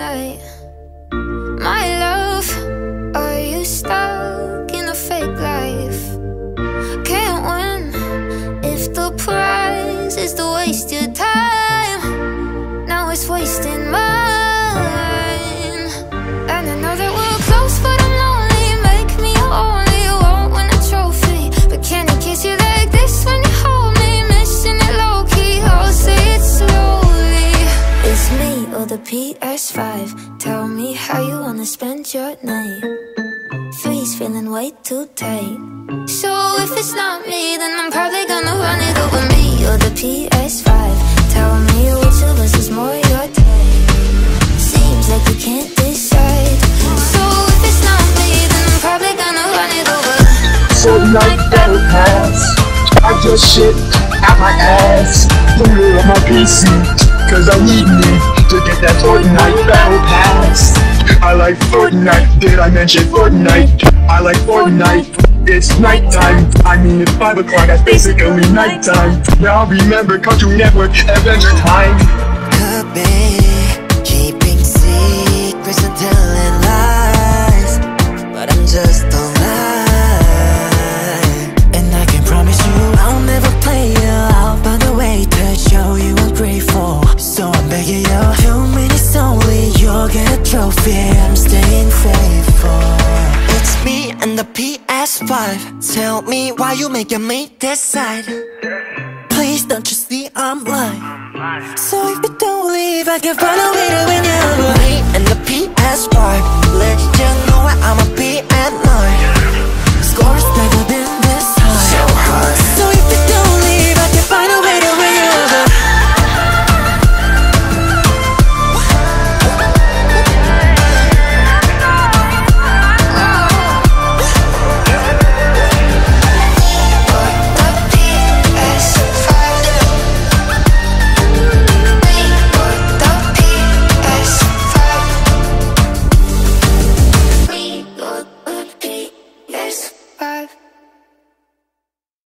night My love, are you stuck in a fake life? Can't win if the prize is to waste your time Now it's wasting mine PS5 Tell me how you wanna spend your night. Three's feeling way too tight. So if it's not me, then I'm probably gonna run it over me Or the PS5 Tell me which of us is more your type Seems like you can't decide. So if it's not me, then I'm probably gonna run it over. Fortnite Battle Pass I just shit out my ass. Put it on my PC Cause I need me to get that Fortnite Battle Pass. I like Fortnite, did I mention Fortnite? I like Fortnite it's nighttime. I mean it's 5 o'clock, that's basically nighttime. Now remember Cartoon Network Adventure Time. Could the PS5 Tell me why you making me decide. Please don't you see I'm lying. So if you don't leave I can find a way to win you